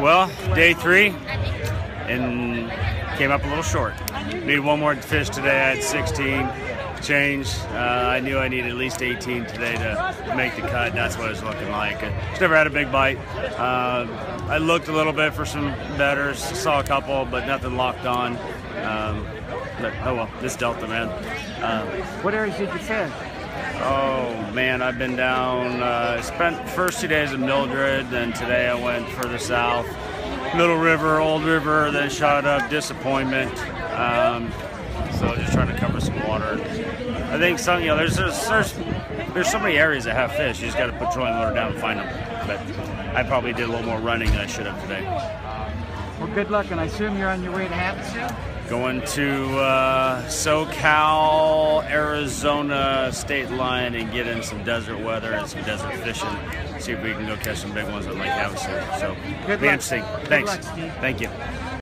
Well, day three, and came up a little short. Need one more fish today. I had 16 change. Uh, I knew I needed at least 18 today to make the cut. That's what it was looking like. Just never had a big bite. Uh, I looked a little bit for some bedders, saw a couple, but nothing locked on. Um, but oh well, this Delta man. Um, What areas did you fish? Oh man, I've been down. Uh, spent first two days in Mildred, then today I went further south, Middle River, Old River, then shot up Disappointment. Um, so just trying to cover some water. I think some, you know, there's there's there's, there's so many areas that have fish. You just got to put trolling motor down and find them. But I probably did a little more running than I should have today. Well, good luck, and I assume you're on your way to Havasu? Going to uh, SoCal, Arizona state line and get in some desert weather and some desert fishing. See if we can go catch some big ones at Lake Havasu. So, Good be luck. interesting. Good Thanks. luck. Thank you.